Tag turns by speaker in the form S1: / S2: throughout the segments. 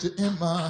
S1: Put in my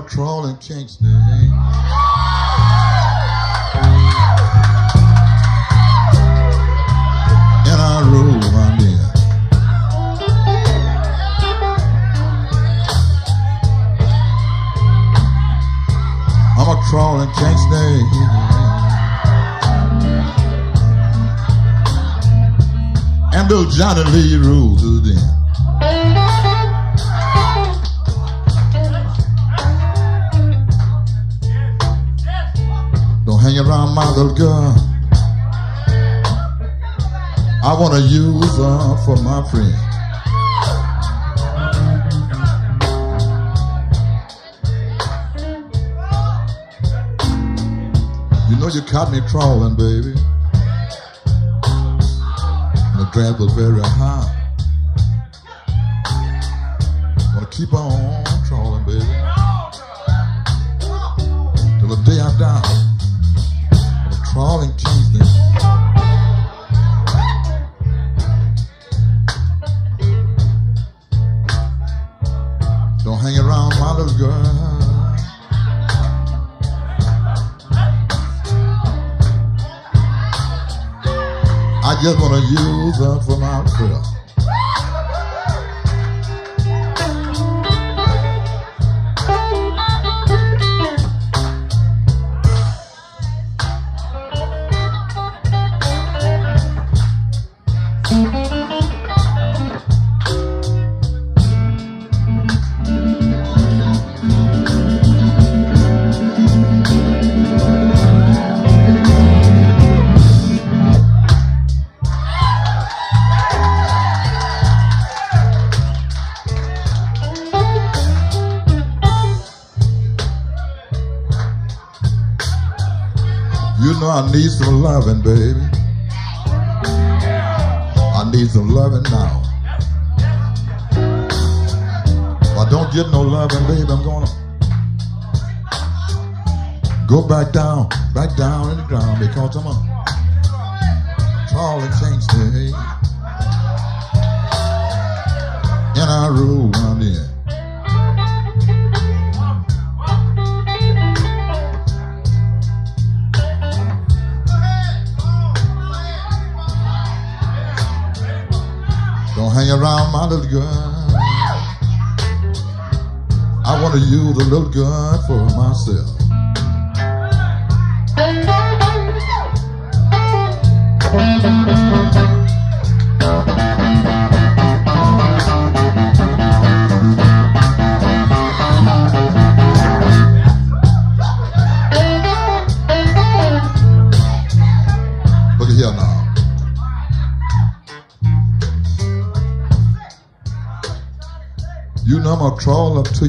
S1: start crawling king snake. And I roll my neck. I'm a crawling king snake. And though Johnny Lee rules want to use her for my friend. You know you caught me crawling, baby. And the draft was very high. I'm gonna keep on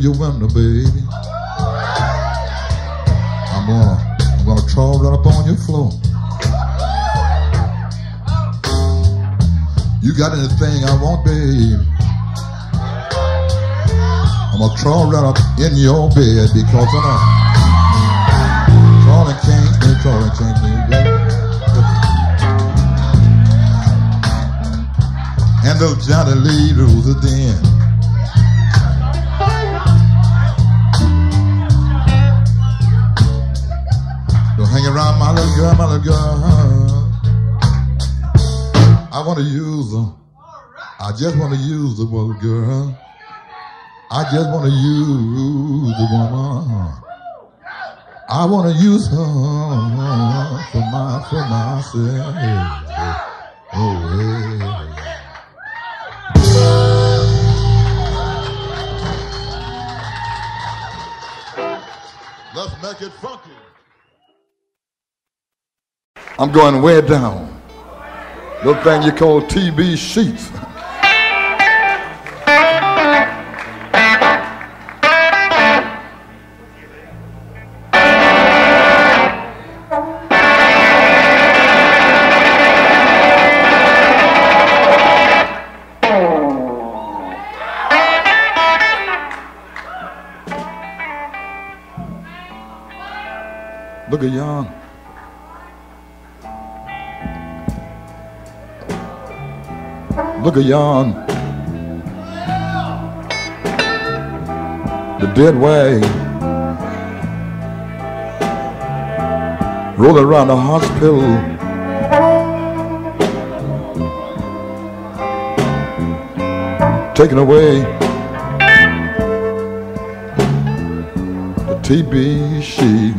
S1: your window, baby. I'm gonna, I'm gonna crawl right up on your floor. You got anything I want, baby? I'm gonna crawl right up in your bed because I'm crawling me, crawling me, baby. And those Johnny Lee rules the girl, my little girl. I want to use them. I just want to use the little girl. I just want to use the woman. I want to use her for my for myself. Oh, yeah. Let's make it funky. I'm going way down. Little thing you call TB sheets. Look at yon. Look at yon. The dead way. Rolling around the hospital. Taking away the TB sheet.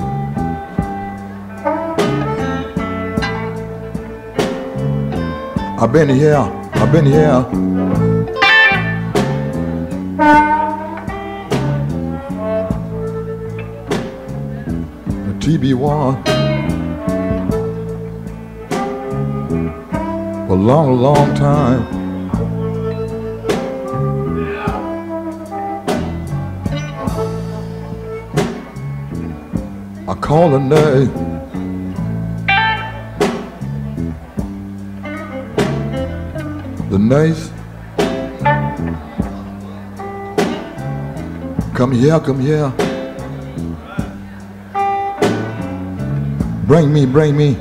S1: I've been here. I've been here. The TB war for a long, long time. I call a name. Nice. Come here, come here. Bring me, bring me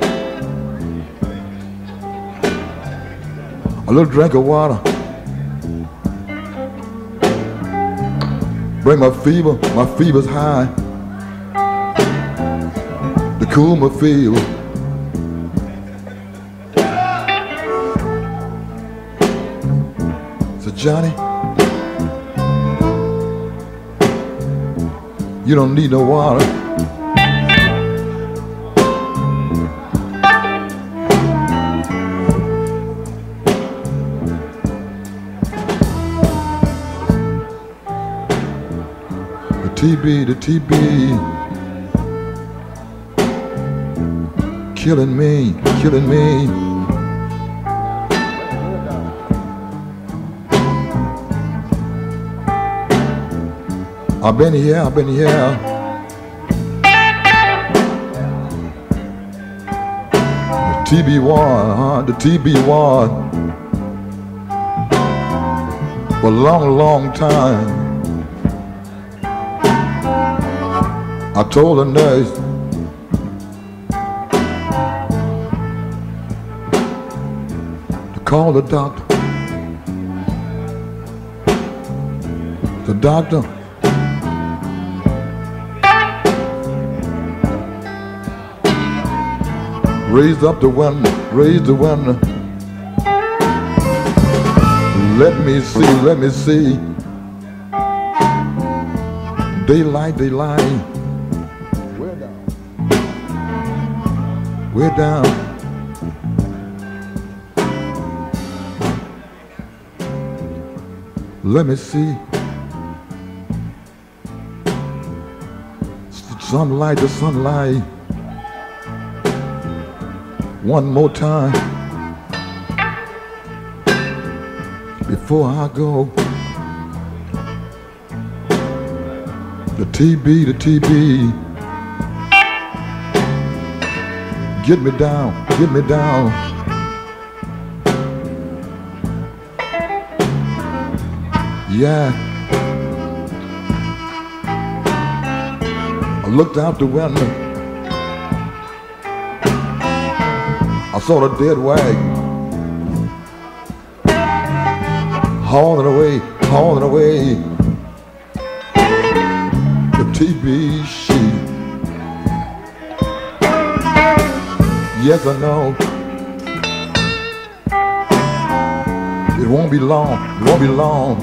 S1: a little drink of water. Bring my fever, my fever's high. To cool my fever. Johnny. You don't need no water. The TB, the TB, killing me, killing me. I've been here, I've been here. The TB1, huh? The TB1. For a long, long time. I told the nurse, call the doctor. The doctor raised up the window, raise the window. Let me see, let me see. Daylight, daylight. We're down. We're down. Let me see. Sunlight, the sunlight. One more time. Before I go. The TB, the TB. Get me down, get me down. Yeah. I looked out the window. Saw the dead wagon. Hauling away, hauling away. The TB sheet. Yes, I know. It won't be long. It won't be long.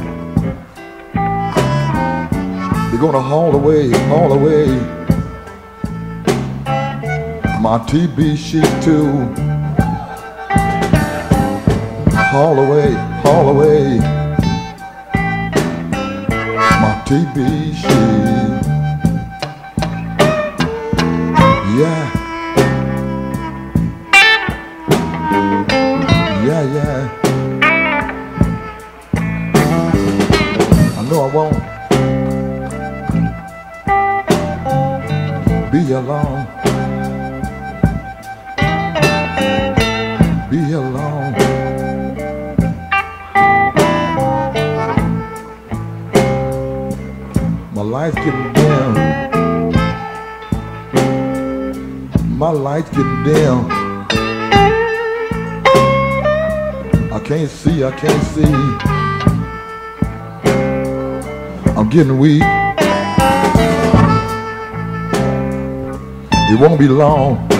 S1: They're gonna haul away, haul away my TB sheet too. Haul away, haul away my TB sheet. Getting weak. It won't be long.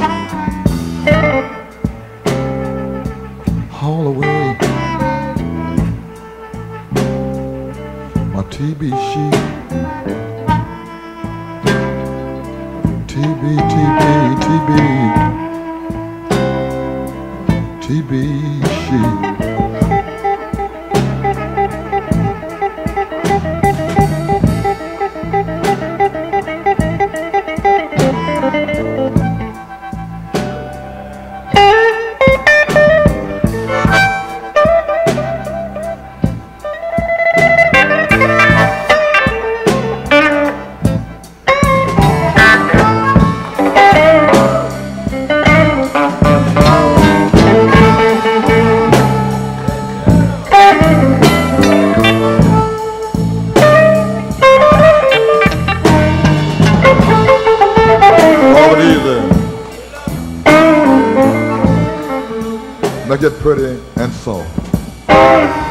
S1: Me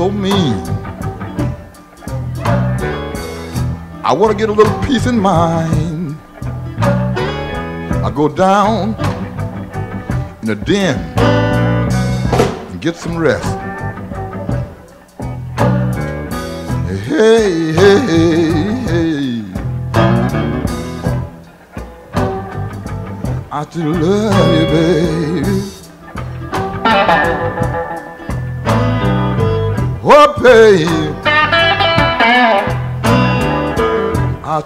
S1: so mean. I want to get a little peace in mind. I go down in a den and get some rest. Hey, hey, hey, hey. I still love you, baby.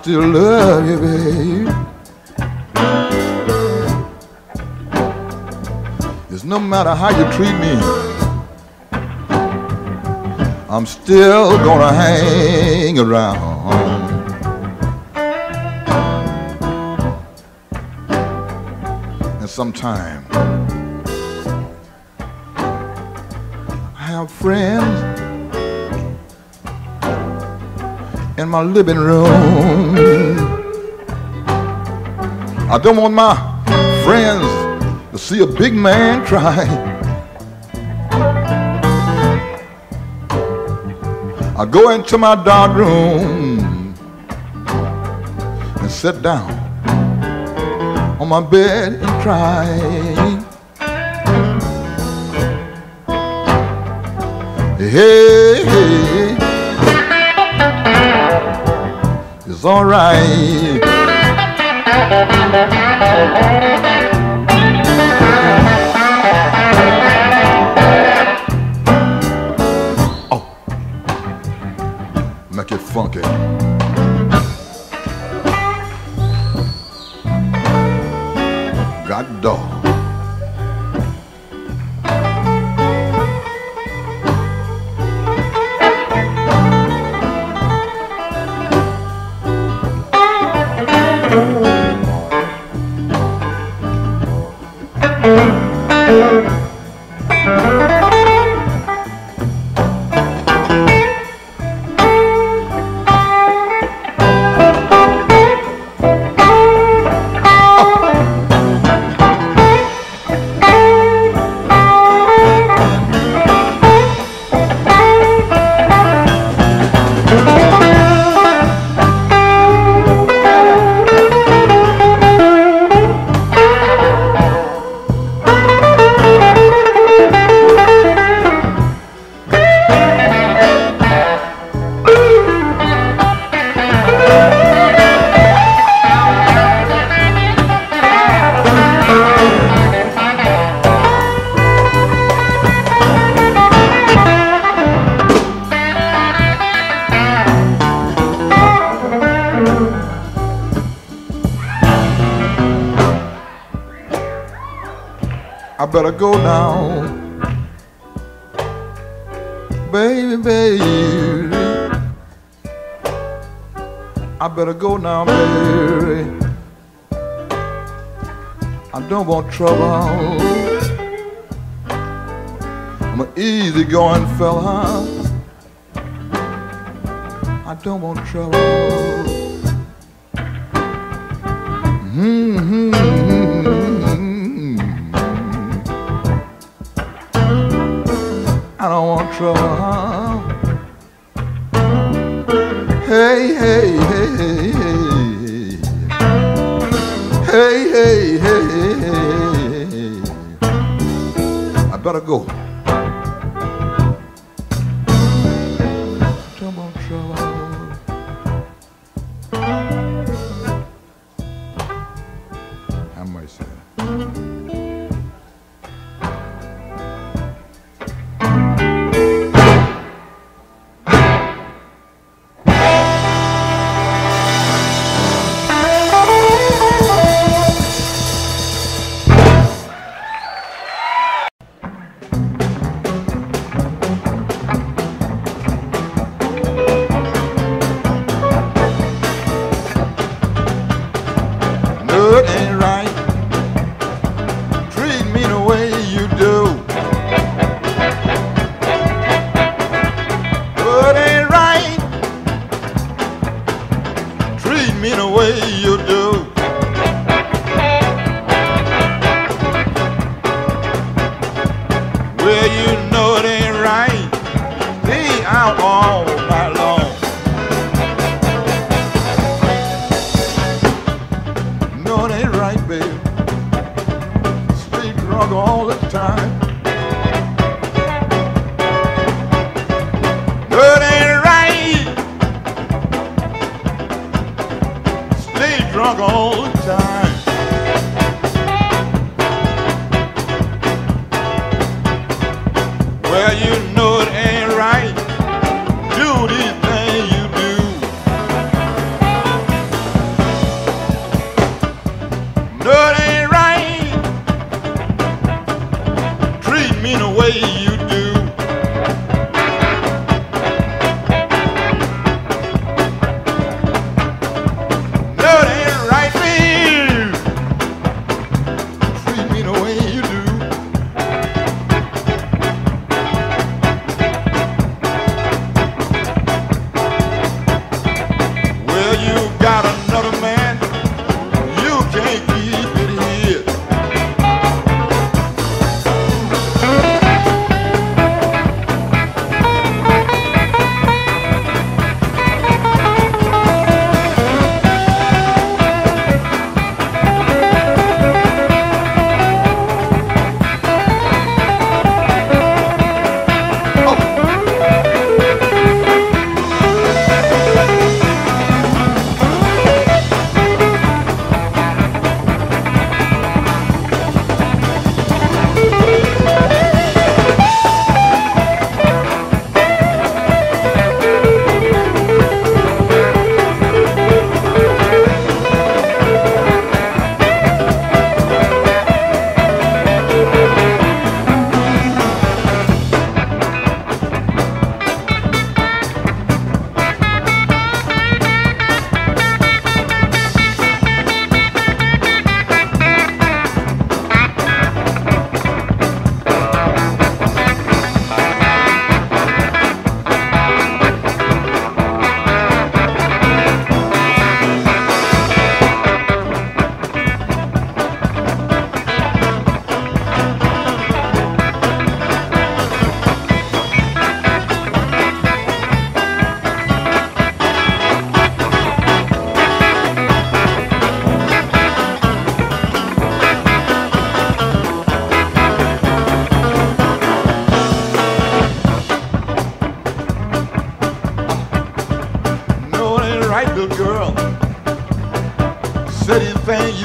S1: Still love you, babe. It's no matter how you treat me, I'm still gonna hang around. And sometime I have friends my living room. I don't want my friends to see a big man cry. I go into my dark room and sit down on my bed and cry. Hey, hey, it's trouble. I'm an easygoing fella. I don't want trouble. Say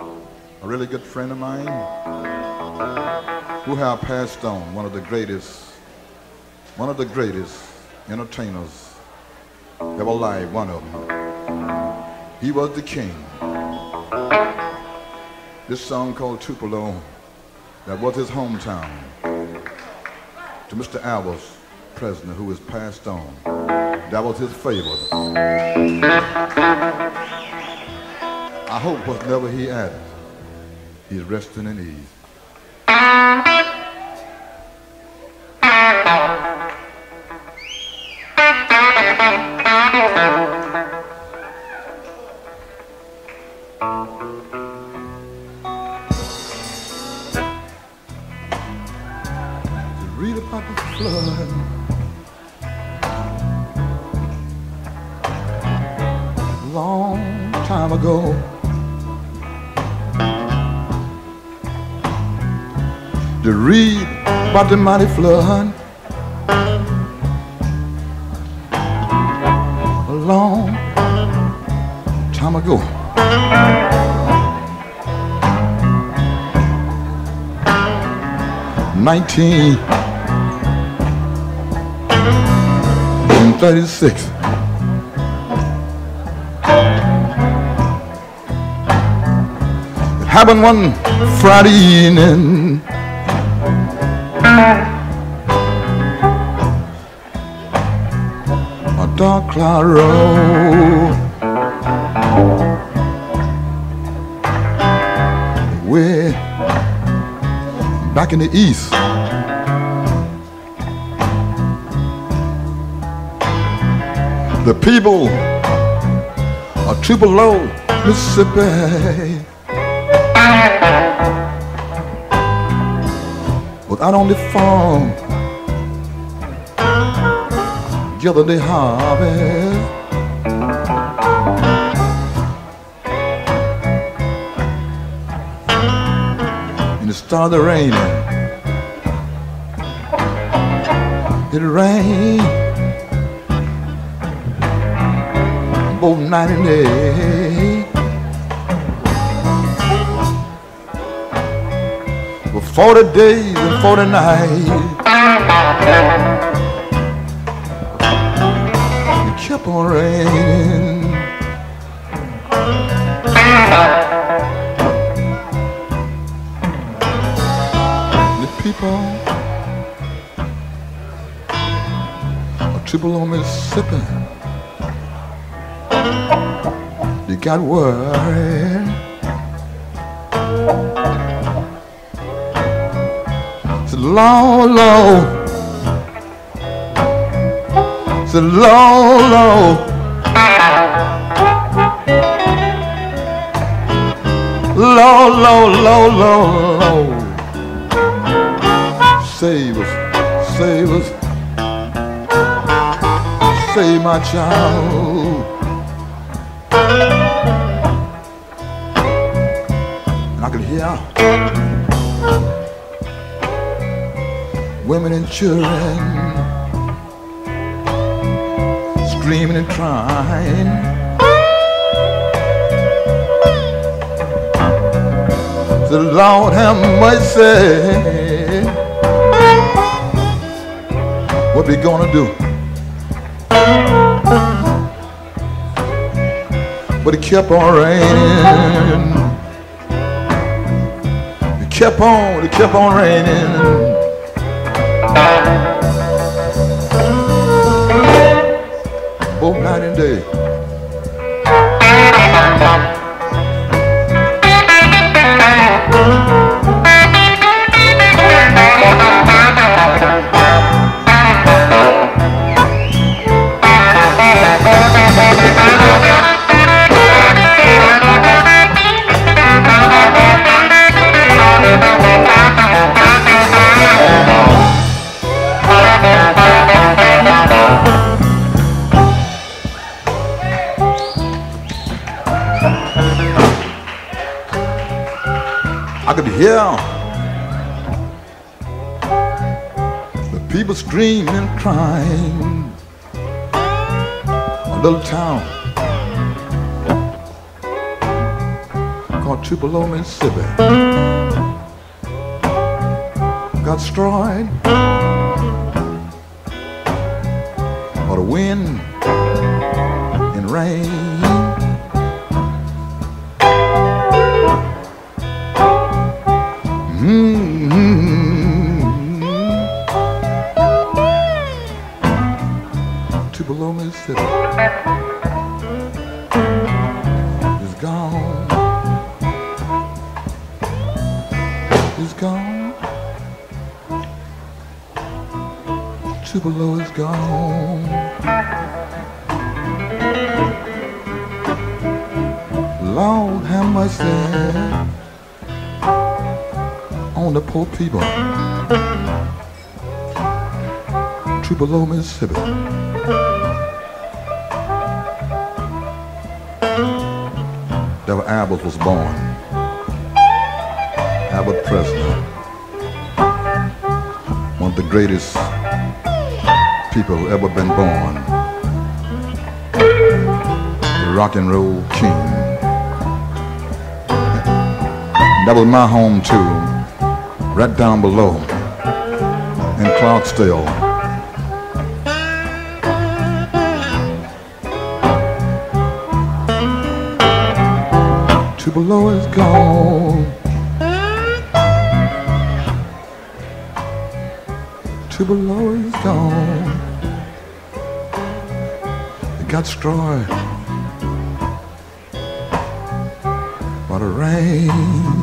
S1: a really good friend of mine who have passed on, one of the greatest, one of the greatest entertainers ever alive, one of them. He was the king. This song called Tupelo, that was his hometown, to Mr. Elvis Presley, who has passed on. That was his favorite. I hope whatever he added, he's resting in ease. about the mighty flood. A long time ago. Nineteen thirty-six. It happened one Friday evening. Claro. Way back in the east. The people are too below Mississippi. But I don't farm gather the harvest. And it started raining. Eh? It rained. both night and day. For 40 days and 40 nights, got worried. It's low, low. It's low, low. Low, low, low, low, low. Save us, save us. Save my child. Hear women and children screaming and crying. The Lord have mercy. What we gonna do? but it kept on raining. Kept on, it kept on raining. Both night and day. Hear the people screaming and crying. A little town. Called Tupelo, Mississippi got destroyed people. Tupelo, Mississippi. There Elvis was born. Elvis Presley. One of the greatest people ever been born. The rock and roll king. That was my home too right down below in Clarksdale. below is gone. Tupelo is gone. It got destroyed by the rain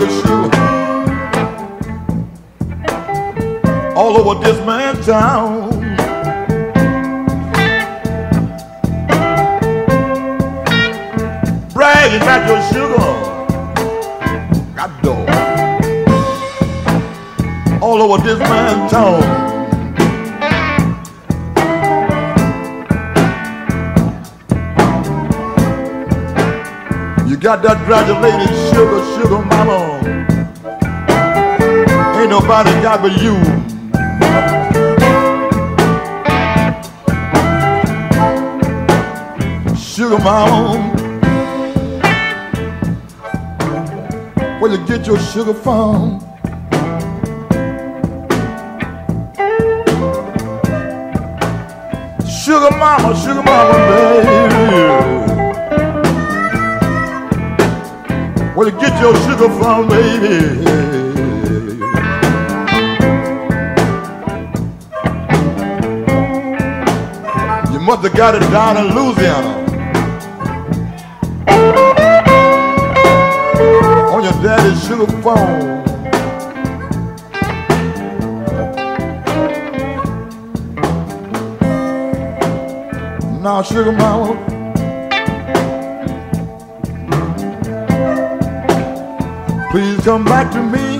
S1: shoe all over this man's town. Bragging about your sugar, got dough all over this man's town. Got that graduated sugar, sugar mama. Ain't nobody got but you. Sugar mama. Where you get your sugar from? Sugar mama, sugar mama, your sugar from, baby? You must have got it down in Louisiana. On your daddy's sugar phone. Now, sugar mama. Come back to me.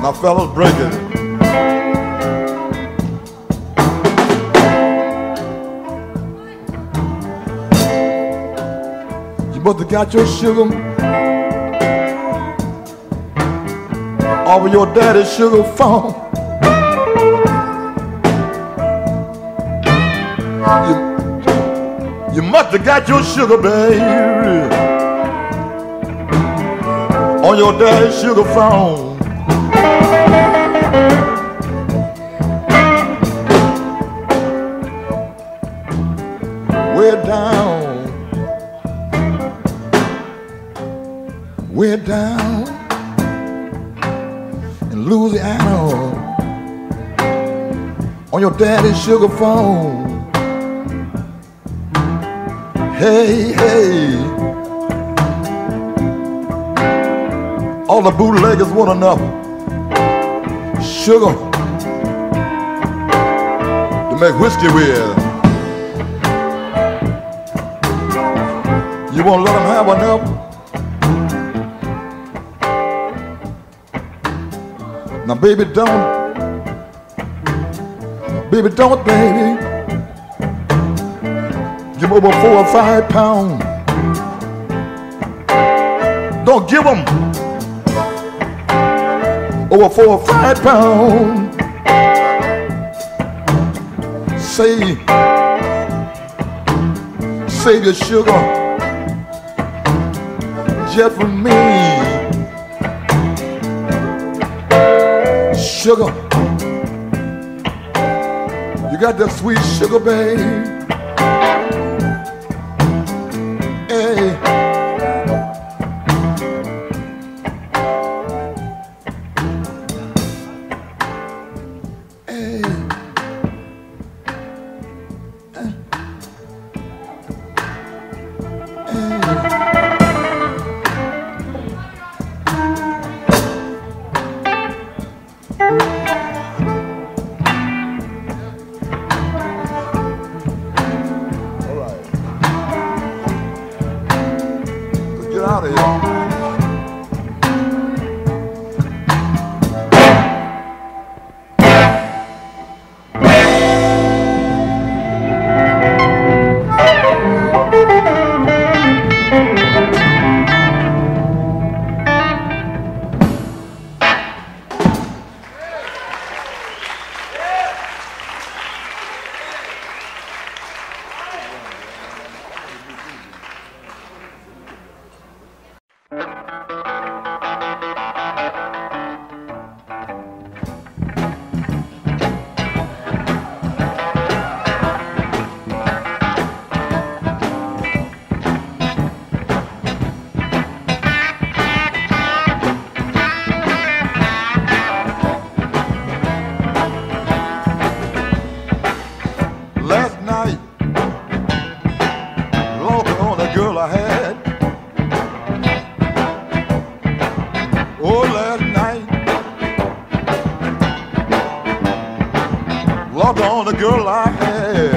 S1: Now, fellas, break it. You must have got your sugar over your daddy's sugar phone. Have got your sugar, baby, on your daddy's sugar phone. Way down, way down in Louisiana on your daddy's sugar phone. Hey, hey. All the bootleggers want enough sugar to make whiskey with. You won't let them have enough? Now, baby, don't. Baby, don't, baby over four or five pounds. Don't give them over four or five pounds. Save, save your sugar just for me. sugar. You got that sweet sugar, babe. On the girl I had.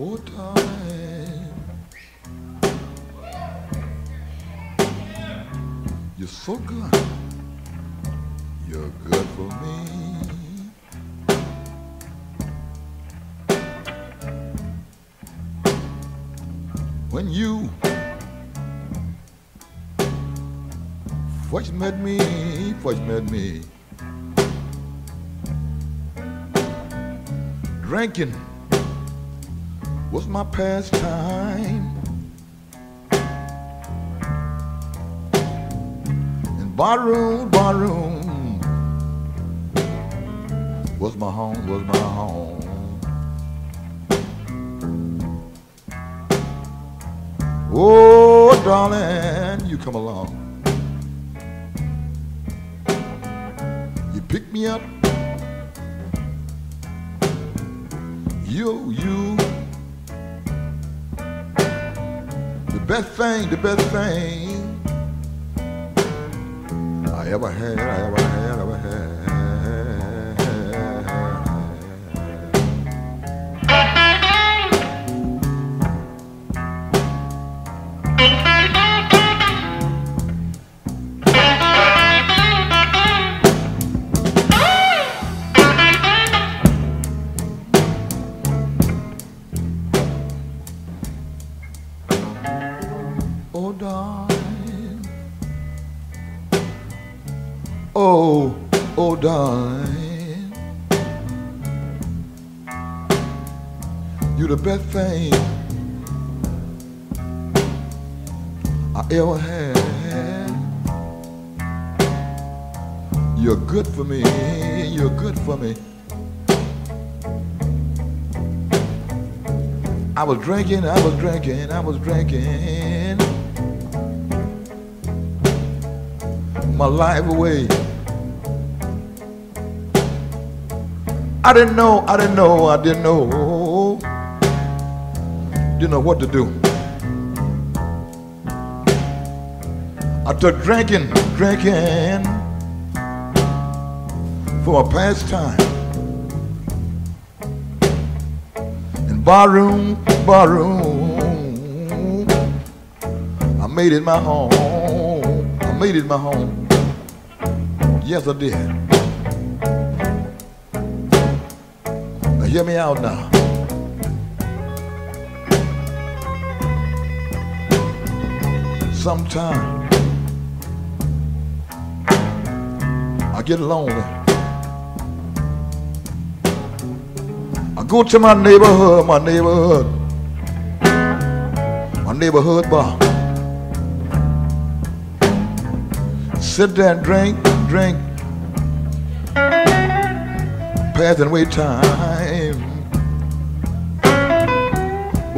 S1: Oh, darling, you're so good. You're good for me. When you first met me, first met me, drinking was my pastime. And barroom, barroom was my home, was my home. Oh, darling, you come along. You pick me up. You, you. Best thing, the best thing I ever had, I ever had, ever had. Was drinking, I was drinking, I was drinking my life away. I didn't know, I didn't know, I didn't know, didn't know what to do. I took drinking, drinking for a pastime. And barroom, barroom, I made it my home. I made it my home. Yes, I did. Now hear me out now. Sometimes I get lonely. I go to my neighborhood, my neighborhood, neighborhood bar. Sit there and drink, drink, pass passing away time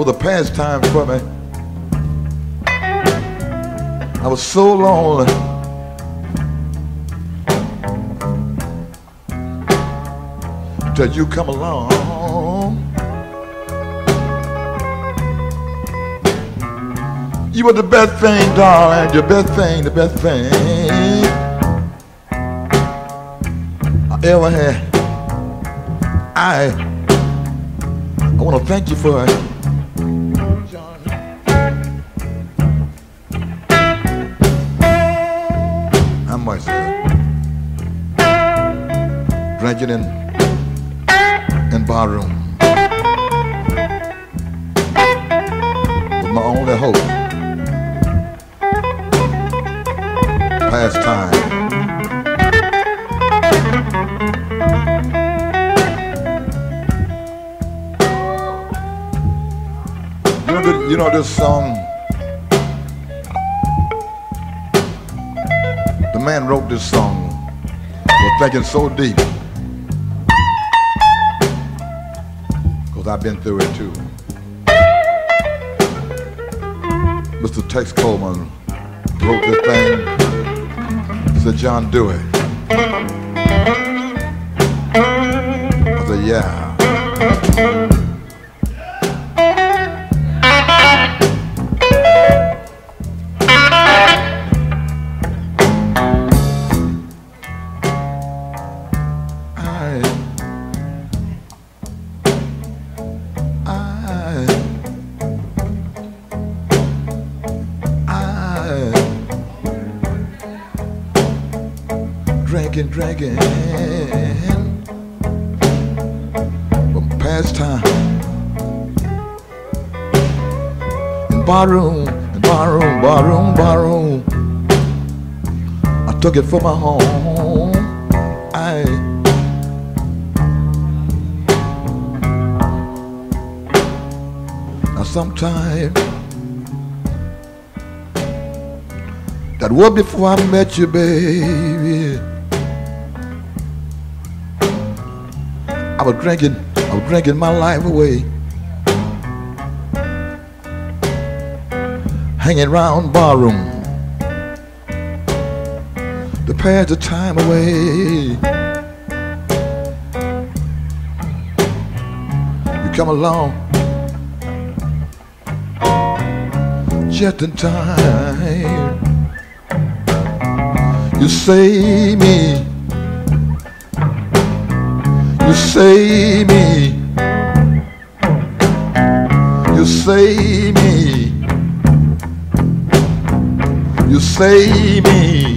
S1: was a pastime for me. I was so lonely. Till you come along. You were the best thing, darling, the best thing, the best thing I ever had. I I want to thank you for it. How much? Drinking in in barroom. Was my only hope. You know, the, you know this song? The man wrote this song. Was thinking so deep. Cause I've been through it too. Mr. Tex Coleman wrote this thing. Said, John, it. I said, yeah. For my home. I. Now sometime that was before I met you, baby. I was drinking, I was drinking my life away. Hanging around barroom to pass the time away. You come along just in time. You save me. You save me. You save me. You save me.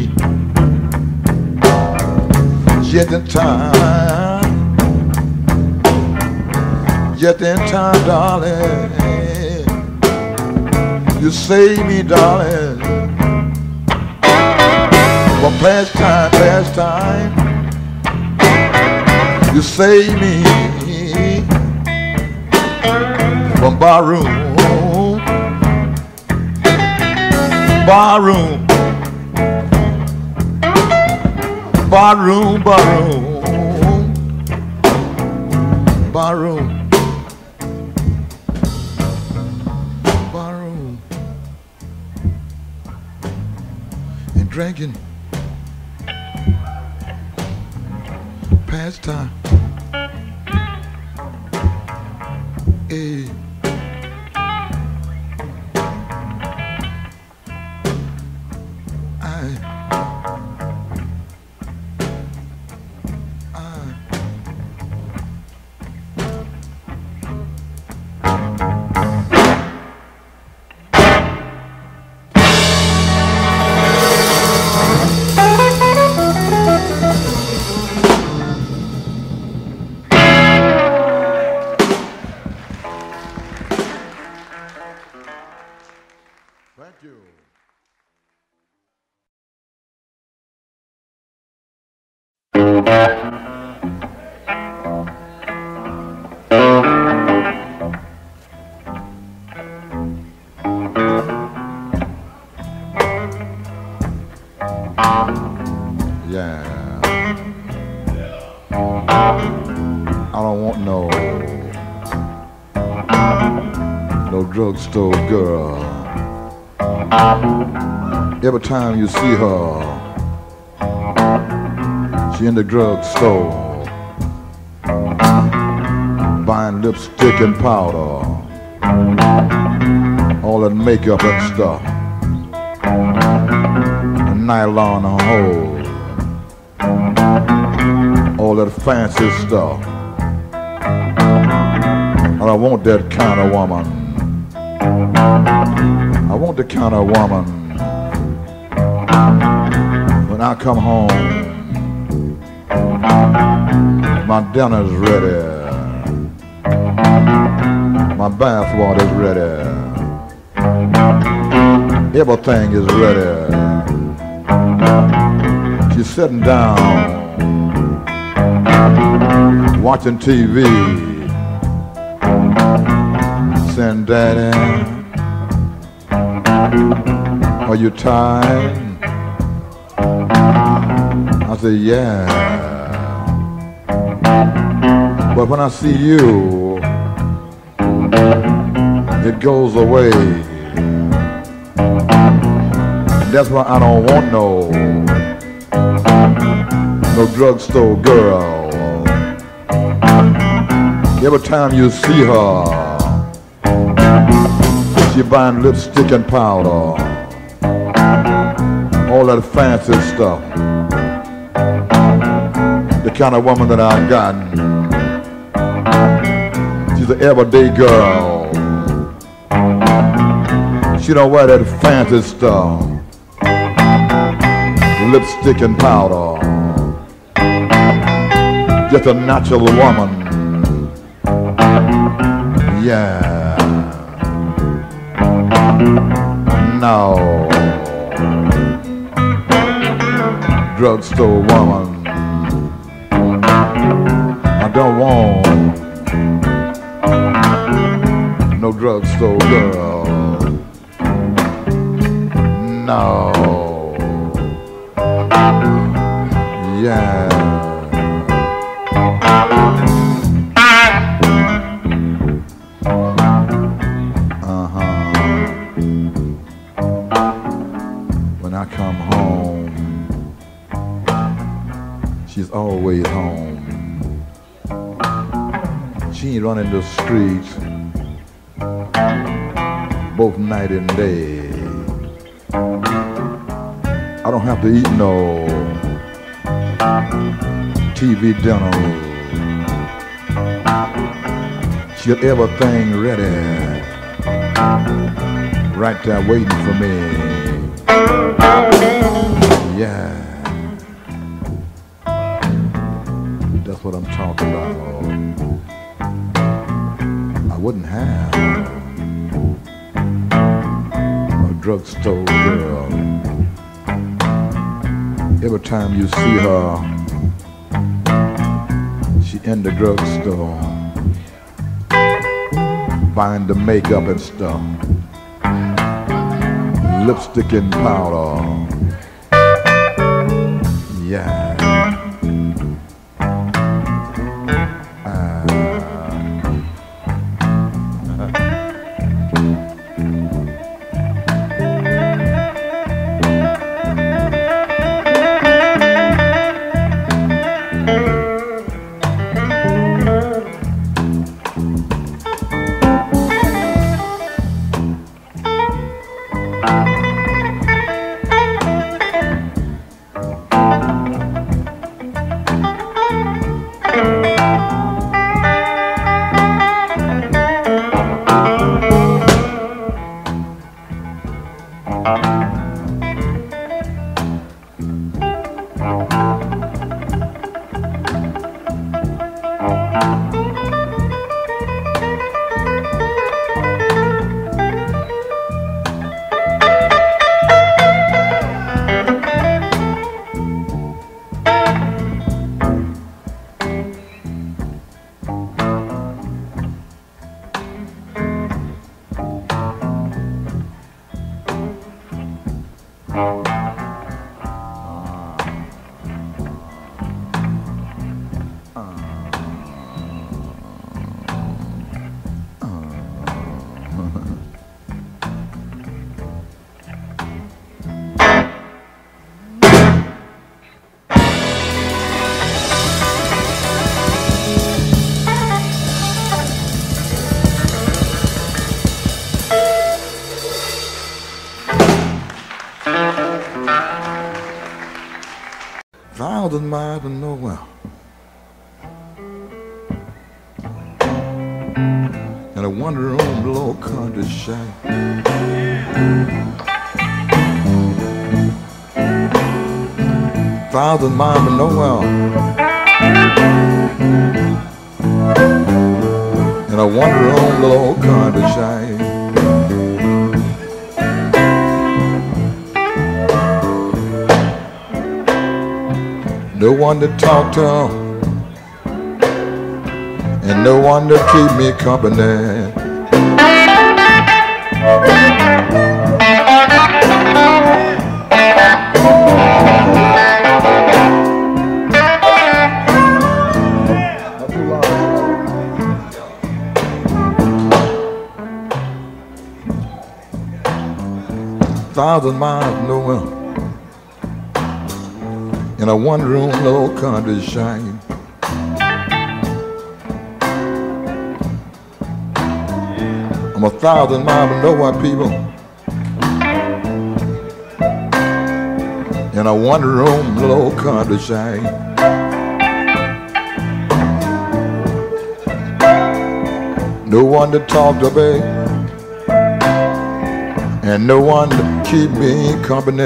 S1: Just in time. Just in time, darling. You save me, darling. From past time, past time. You save me. From barroom. Barroom. Barroom, barroom. Barroom. Barroom. And drinking. Pastime. Every time you see her, she in the drugstore buying lipstick and powder, all that makeup and stuff, and nylon hose, all that fancy stuff. And I want that kind of woman. I want the kind of woman I come home, my dinner's ready. My bath water's ready. Everything is ready. She's sitting down, watching TV, saying, Daddy, are you tired? Said, yeah. But when I see you, it goes away. That's why I don't want no no drugstore girl. Every time you see her, she buying lipstick and powder, all that fancy stuff. Kind of woman that I've got. She's an everyday girl. She don't wear that fancy stuff. Lipstick and powder. Just a natural woman. Yeah. No. Drugstore woman. Don't want no drugstore girl. No. TV dinner. She got everything ready, right there waiting for me. Yeah, that's what I'm talking about. I wouldn't have a drugstore girl. Every time you see her, she in the drugstore buying the makeup and stuff, lipstick and powder. Yeah. One to talk to, and no one to keep me company. Thousand miles nowhere in a one room little country shack. I'm a thousand miles from nowhere, people. In a one room little country shack. No one to talk to, babe. And no one to keep me company.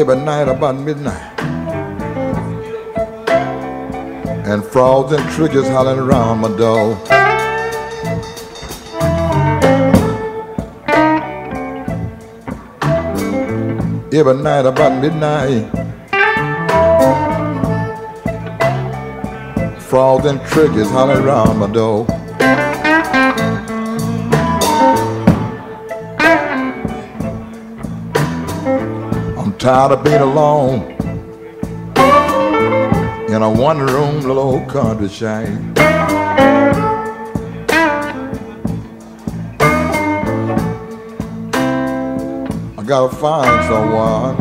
S1: Every night about midnight. And frogs and crickets hollering around my door. Every night about midnight. Frogs and crickets hollering around my door. Tired of being alone in a one room little old country shack. I gotta find someone.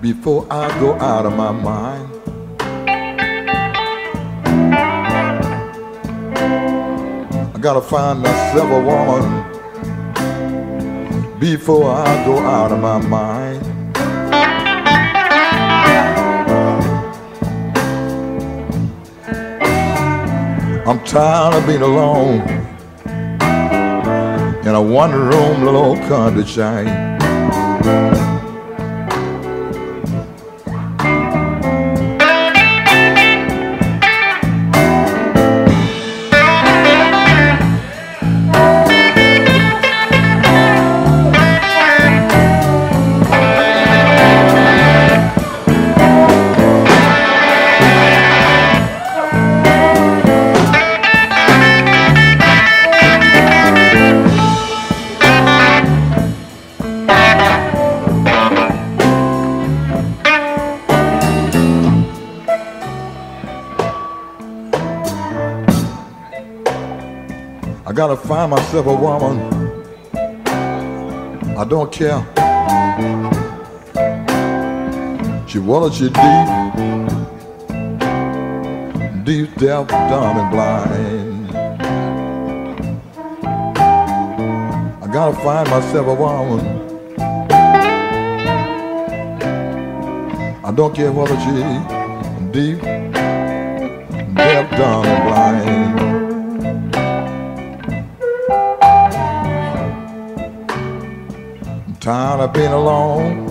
S1: Before I go out of my mind. Gotta find myself a woman before I go out of my mind. I'm tired of being alone in a one room little country shack. Find myself a woman. I don't care. She wanted she deep, deep, deaf, dumb, and blind. I gotta find myself a woman. I don't care whether she deep, Being alone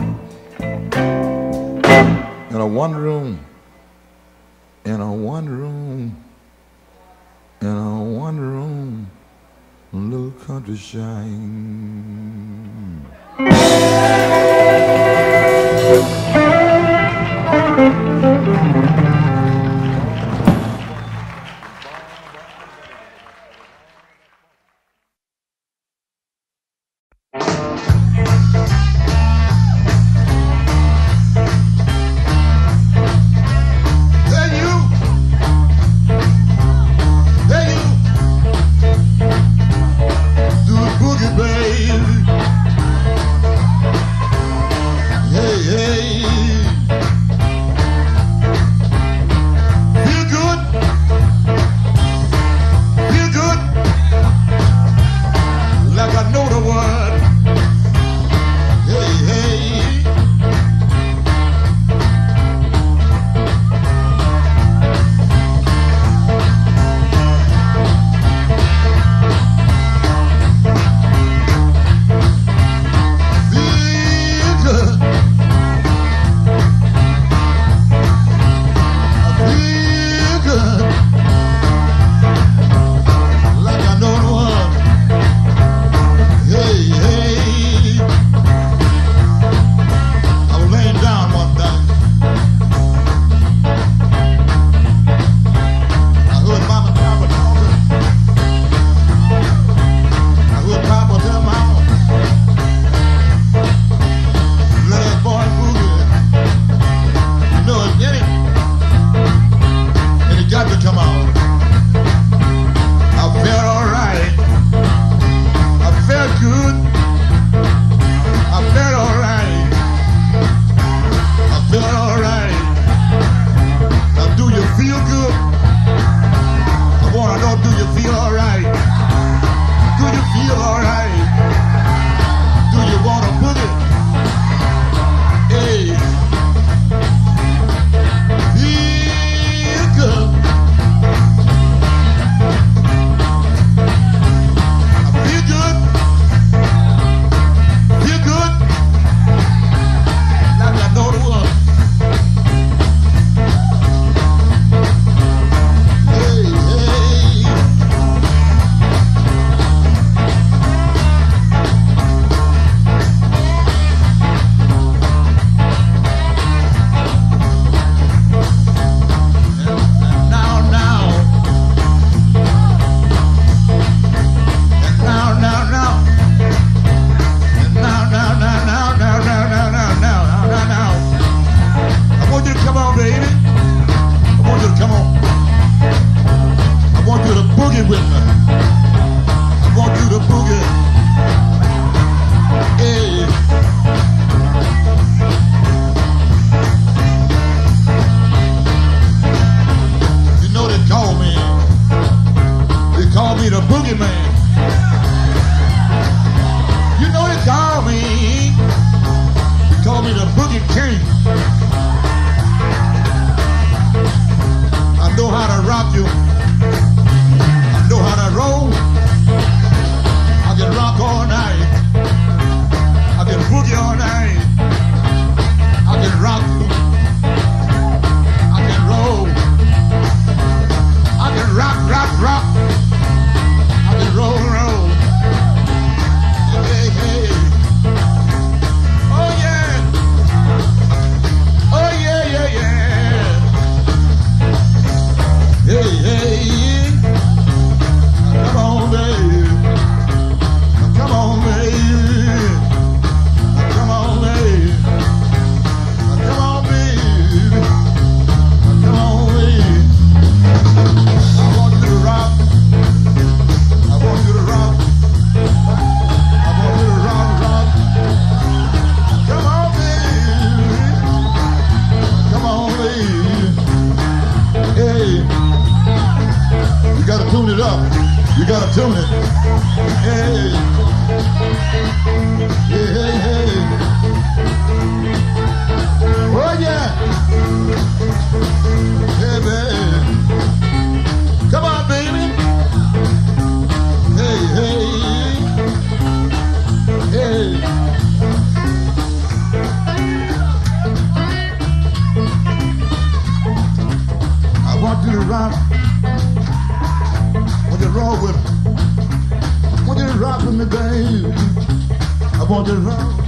S1: for the road.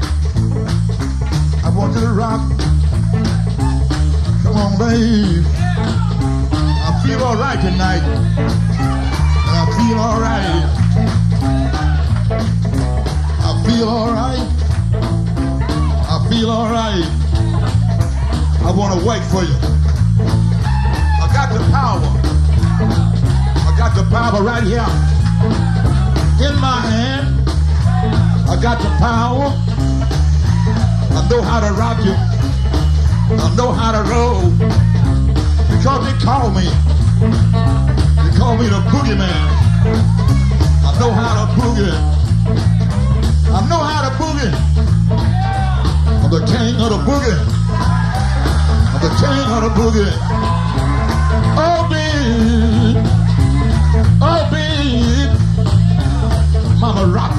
S1: got the power. I know how to rob you. I know how to roll. Because they call me. They call me the boogeyman. I know how to boogie. I know how to boogie. I'm the king of the boogie. I'm the king of the boogie. Oh, baby. Oh, baby. Mama rock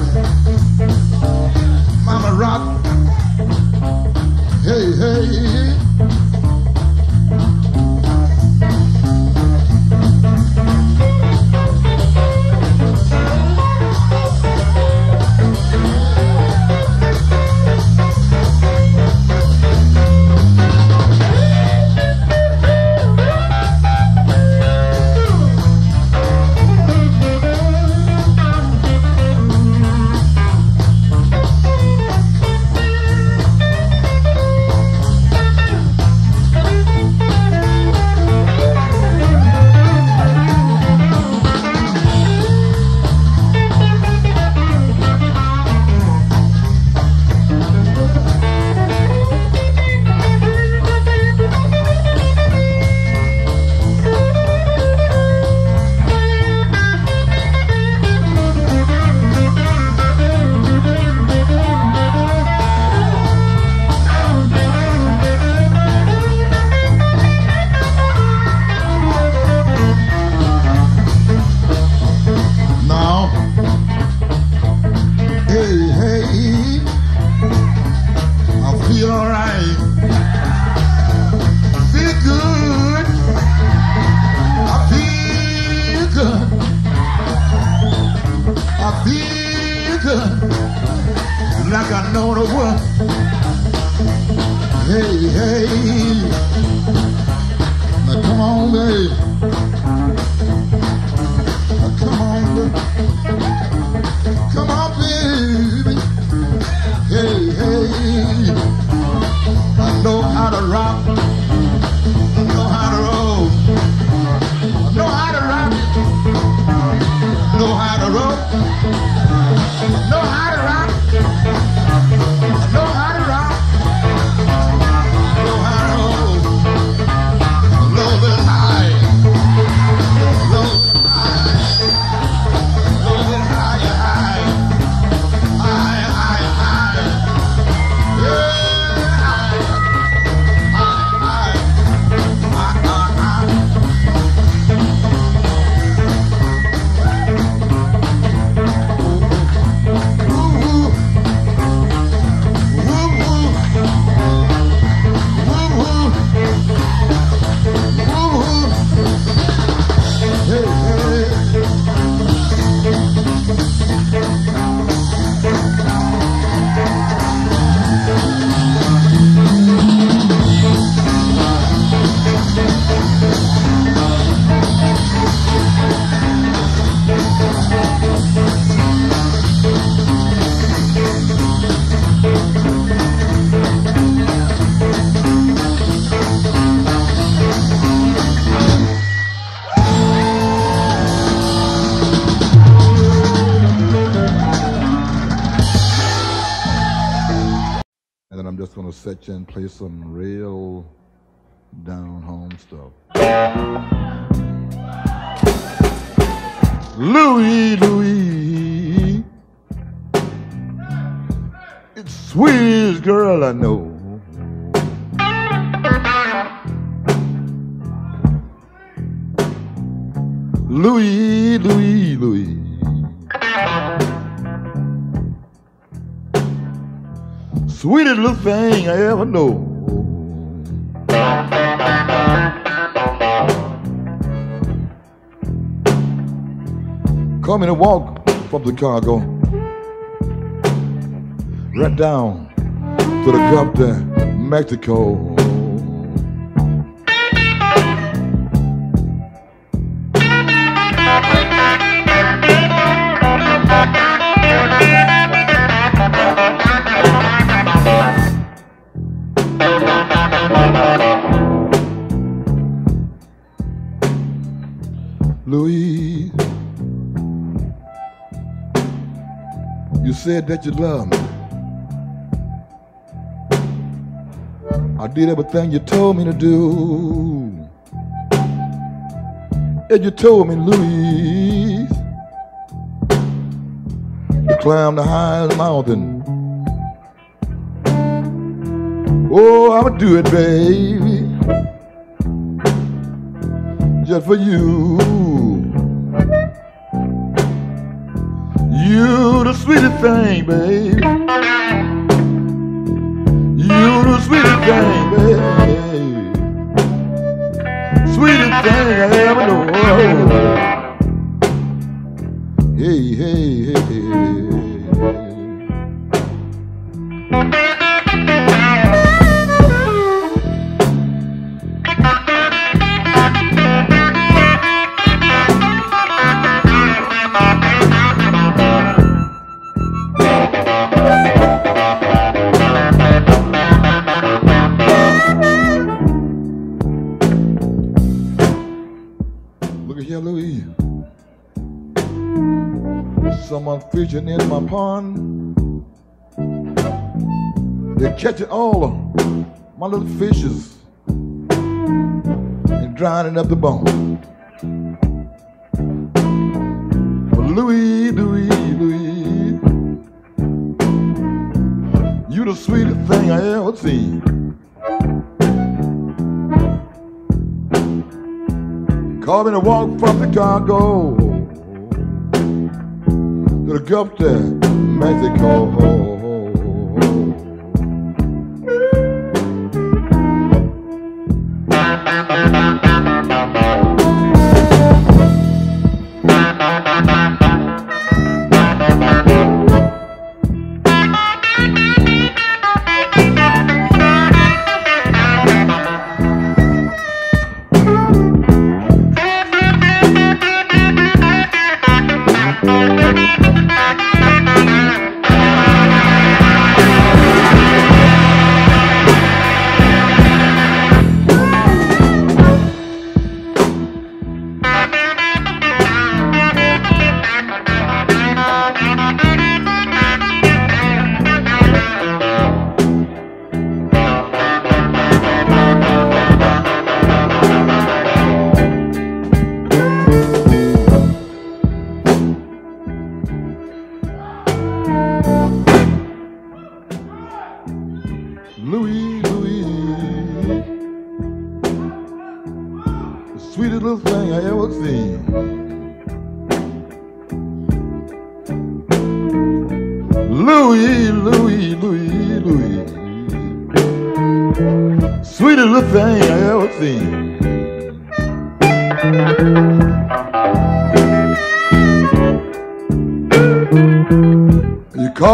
S1: play some real down home stuff. Louise, Louise, it's sweetest girl I know. Louise, Louise, Louise. Sweetest little thing I ever know. Coming to walk from Chicago right down to the Gulf to Mexico. Said that you love me. I did everything you told me to do. And you told me, Louise, to climb the highest mountain. Oh, I'ma do it, baby just for you. You the sweetest thing, baby. You the sweetest thing, baby. Sweetest thing I ever know. Hey, hey, hey, hey. In my pond. They're catching all my little fishes and drowning up the bone. But Louise, Louise, Louise, you the sweetest thing I ever seen. Call me to walk from Chicago to the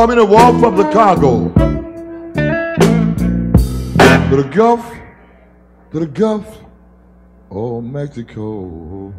S1: Gulf to Mexico. to walk from Chicago to the Gulf, to the Gulf oh Mexico.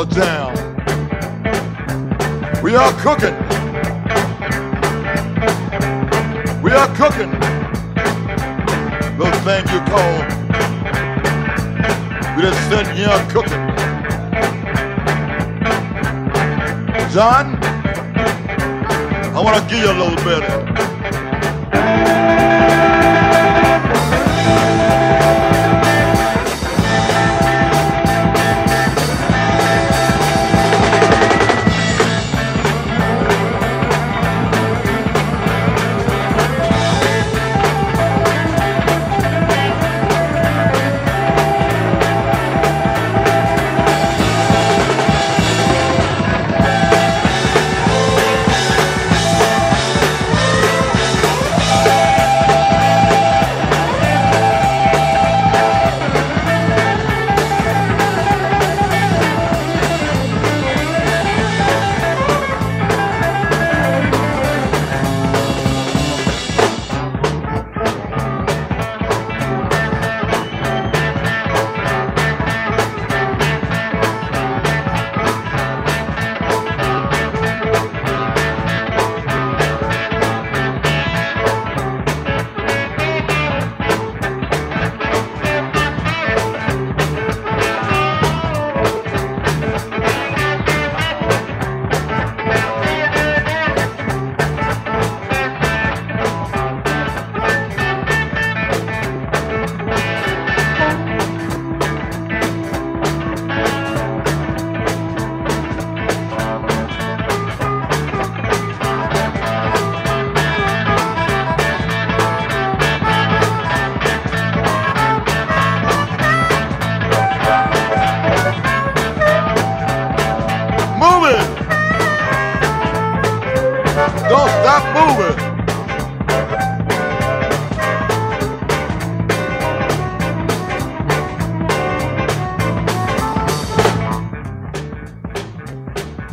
S1: A jam. We are cooking. We are cooking. The thing you call. We just sitting here cooking. John, I want to give you a little bit.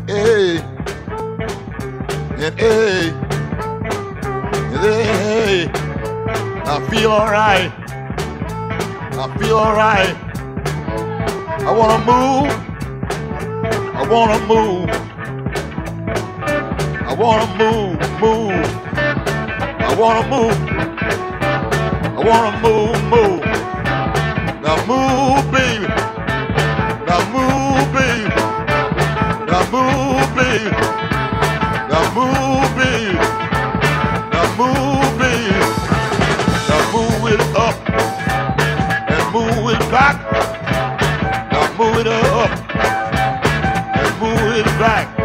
S1: Hey, and hey, and hey, I feel alright. I feel alright. I wanna move. I wanna move stop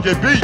S1: but a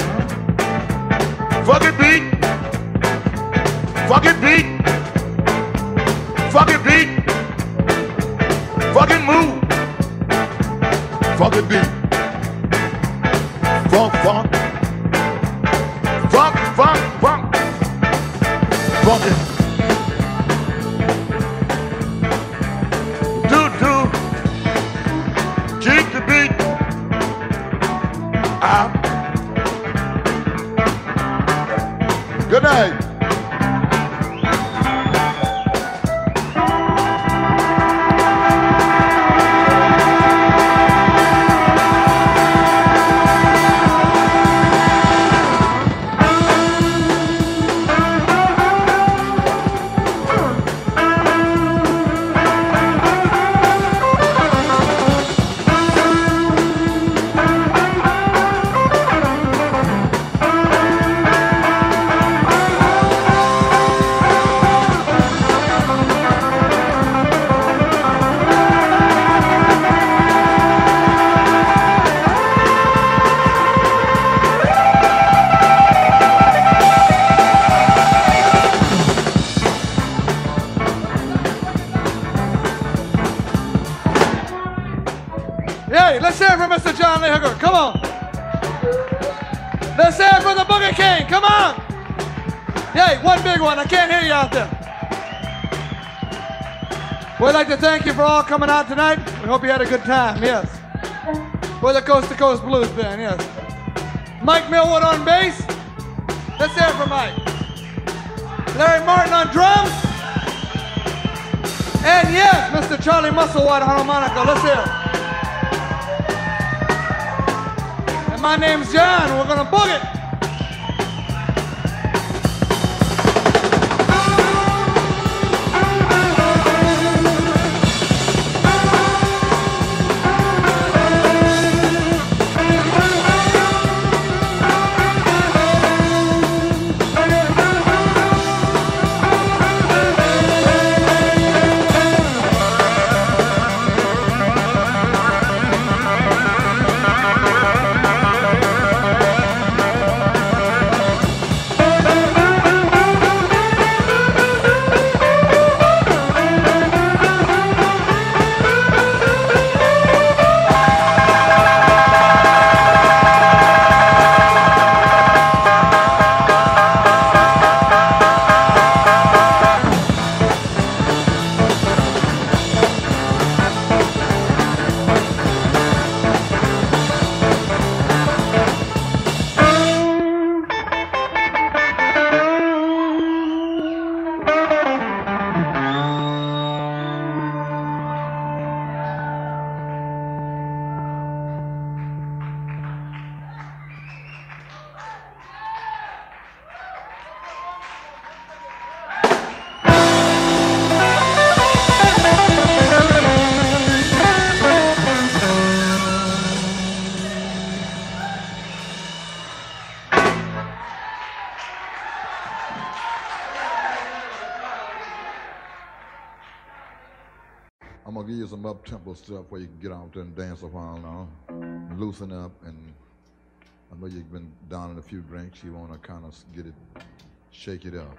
S2: like to thank you for all coming out tonight. We hope you had a good time. Yes. For the Coast to Coast Blues Band. Yes. Mike Millwood on bass. Let's hear it for Mike. Larry Martin on drums. And yes, Mr. Charlie Musselwhite on harmonica. Let's hear it. And my name's John. We're gonna book it.
S1: some up tempo stuff where you can get out there and dance a while now, loosen up. And I know you've been down in a few drinks. You want to kind of get it, shake it up.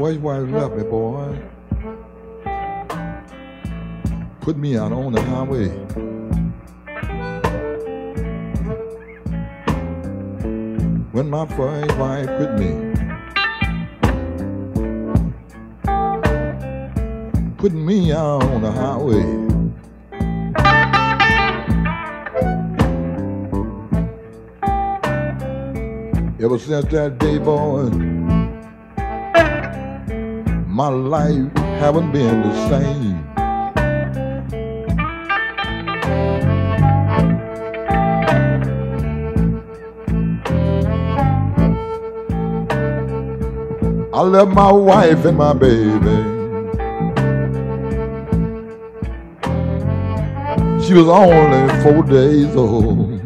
S1: My first wife left me, boy, put me out on the highway. When my first wife quit me, put me out on the highway. Ever since that day, boy, my life haven't been the same. I left my wife and my baby. She was only four days old.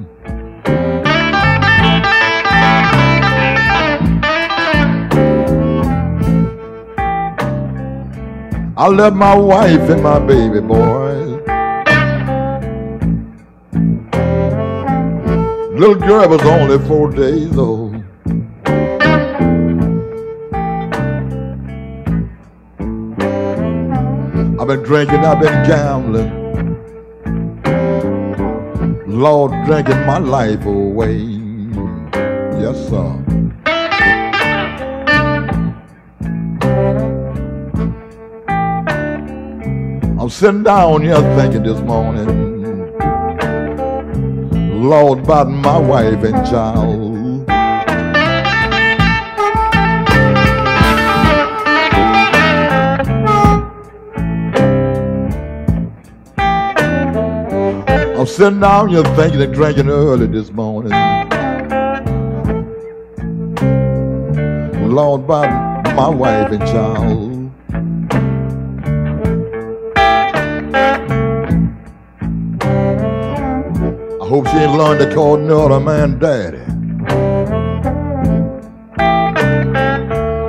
S1: I left my wife and my baby boy. Little girl was only four days old. I've been drinking, I've been gambling. Lord, drinking my life away. Yes, sir. I'm sitting down here thinking this morning, Lord, about my wife and child. I'm sitting down here thinking and drinking early this morning. Lord, about my wife and child. Hope she ain't learned to call another man daddy.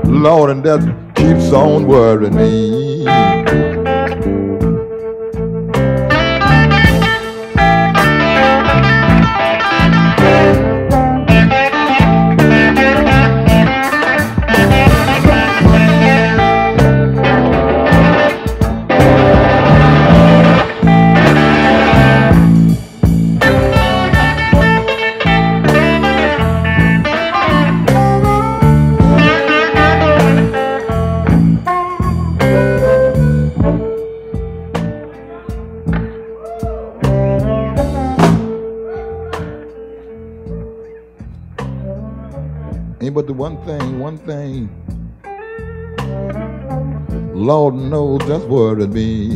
S1: Lord, and that keeps on worrying me. Worried me.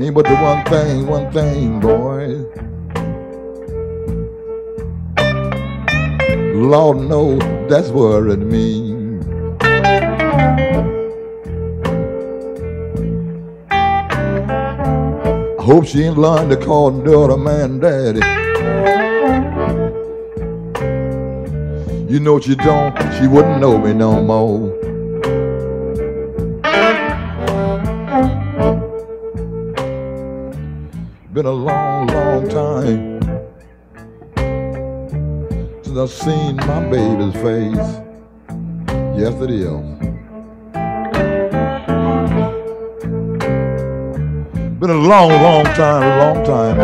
S1: Ain't but the one thing, one thing, boy. Lord knows that's worried me. I hope she ain't learned to call another man daddy. You know what she don't, she wouldn't know me no more. Been a long, long long time since I've seen my baby's face. Yes, it is. Been a long, long time, a long time,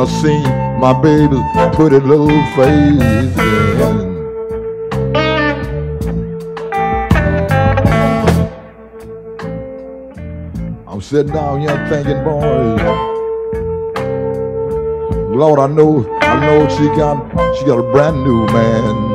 S1: I've seen my baby's pretty little face. Yeah. I'm sitting down here thinking, boy, Lord, I know, I know she got, she got a brand new man.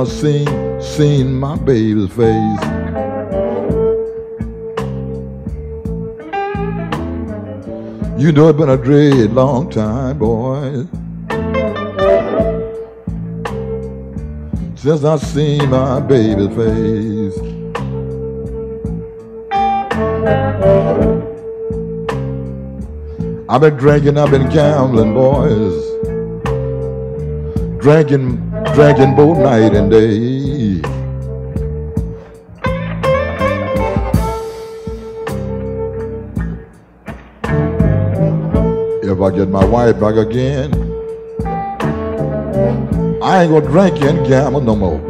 S1: I've seen seen my baby's face. You know it's been a dread long time, boy. Since I've seen my baby's face. I've been drinking, I've been gambling, boys. Drinking, drinking both night and day. If I get my wife back again, I ain't gonna drink and gamble no more.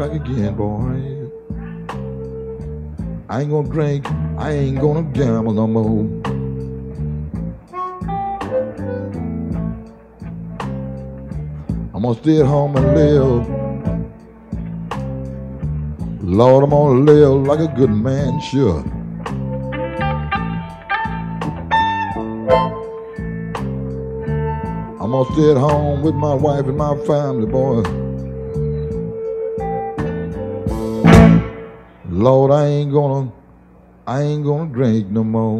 S1: Back again, boy, I ain't gonna drink, I ain't gonna gamble no more. I'm gonna stay at home and live. Lord, I'm gonna live like a good man should. I'm gonna stay at home with my wife and my family, boy. Lord, I ain't gonna, I ain't gonna drink no more.